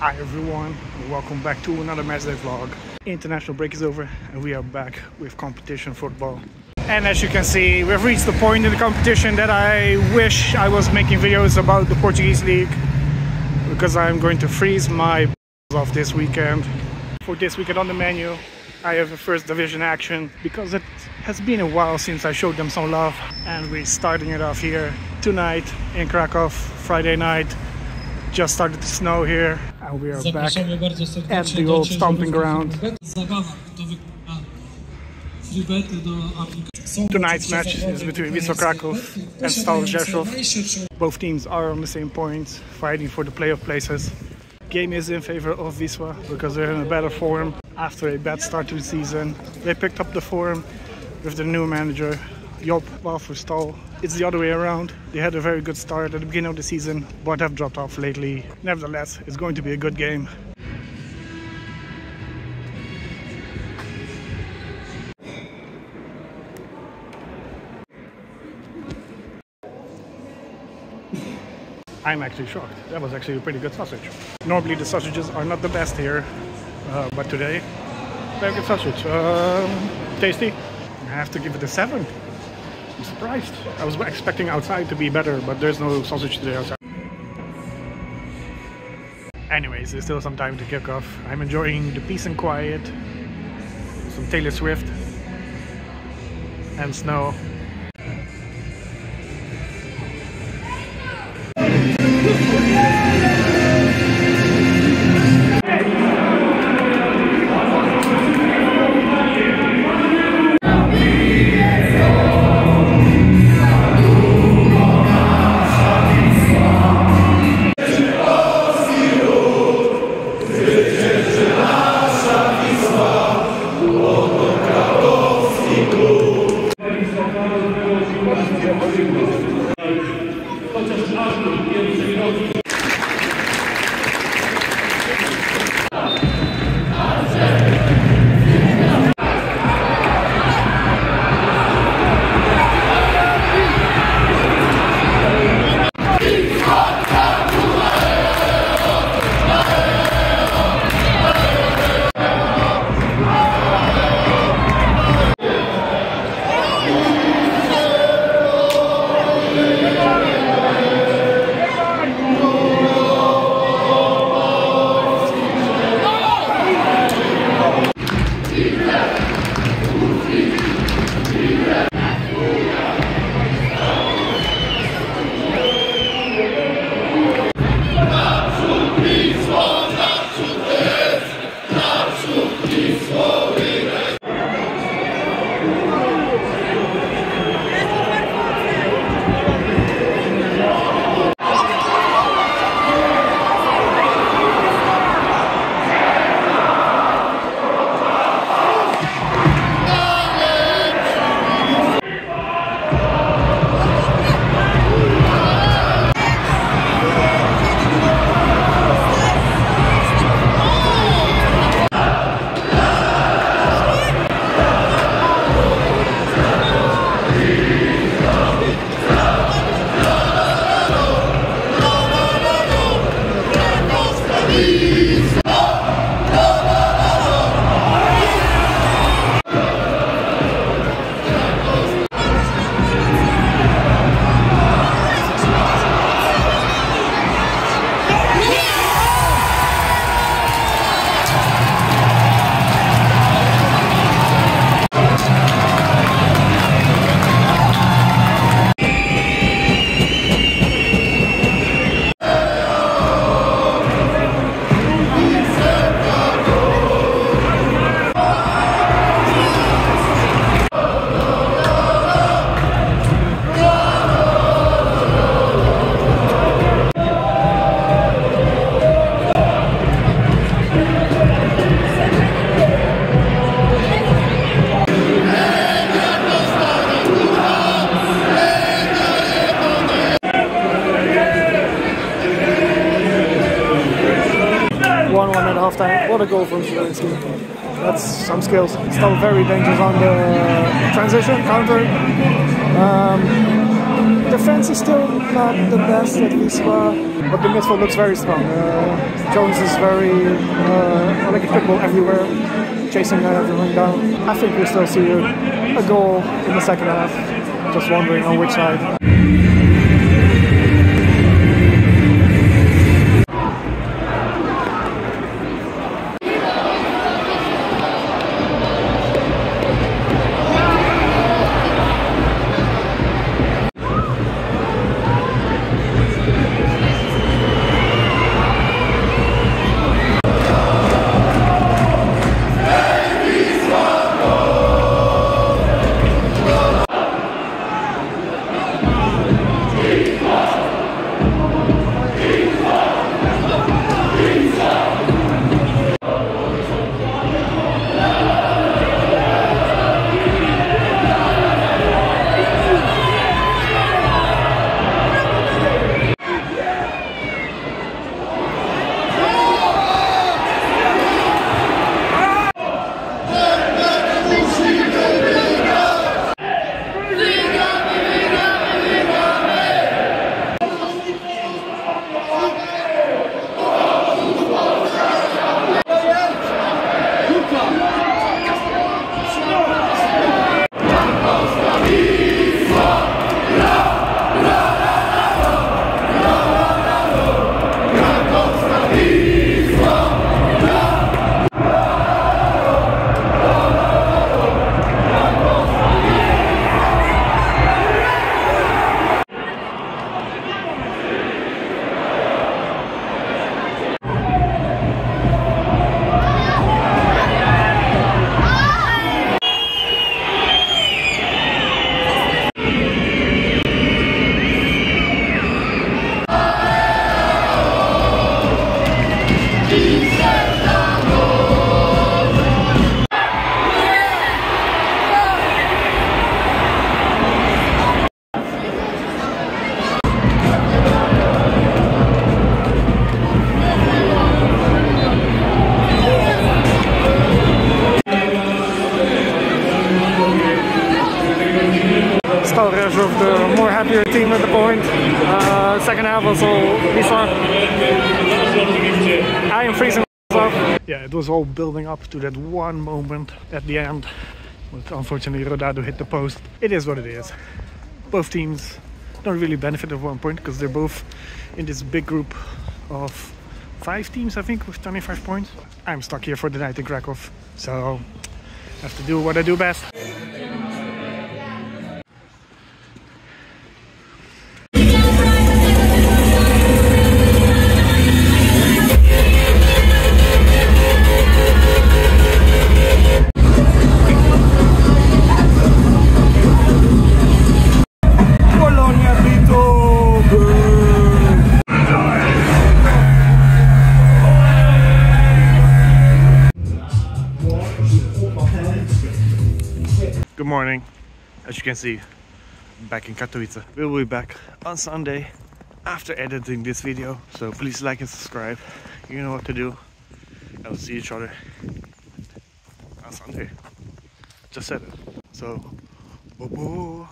Hi everyone, welcome back to another matchday vlog. International break is over and we are back with competition football. And as you can see, we've reached the point in the competition that I wish I was making videos about the Portuguese league because I'm going to freeze my off this weekend. For this weekend on the menu, I have a first division action because it has been a while since I showed them some love and we're starting it off here tonight in Krakow, Friday night. Just started to snow here and we are back at the old stomping ground. Fribet. Zabawa gotowych na fribety do aplikacji. Są Tonight's match is between Wisła Kraków and Stal Rzeszów. Both teams are on the same points, fighting for the playoff places. Game is in favor of Wisła because they're in a better form after a bad start to the season. They picked up the form with the new manager, Jop Walferstal. It's the other way around. They had a very good start at the beginning of the season, but have dropped off lately. Nevertheless, it's going to be a good game. I'm actually shocked. That was actually a pretty good sausage. Normally the sausages are not the best here, uh, but today, very good sausage. Um, tasty. I have to give it a seven. I'm surprised. I was expecting outside to be better, but there's no sausage today outside. Anyways, there's still some time to kick off. I'm enjoying the peace and quiet, some Taylor Swift, and snow. Halftime. Goal from Zelensky. That's some skills. Still very dangerous on the transition, counter. Um, defense is still not the best at Wisła, but the midfield looks very strong. Uh, Jones is very uh, electrical everywhere, chasing everyone down. I think we still see a, a goal in the second half. Just wondering on which side. Point. Uh, second half was all Wisła. I am freezing. Yeah, it was all building up to that one moment at the end. But unfortunately, Rodado hit the post. It is what it is. Both teams don't really benefit at one point because they're both in this big group of five teams, I think, with 25 points. I'm stuck here for the night in Krakow, so I have to do what I do best. Morning. As you can see, back in Katowice. We'll be back on Sunday after editing this video. So please like and subscribe. You know what to do. And we'll see each other on Sunday. Just said it. So, boo boo.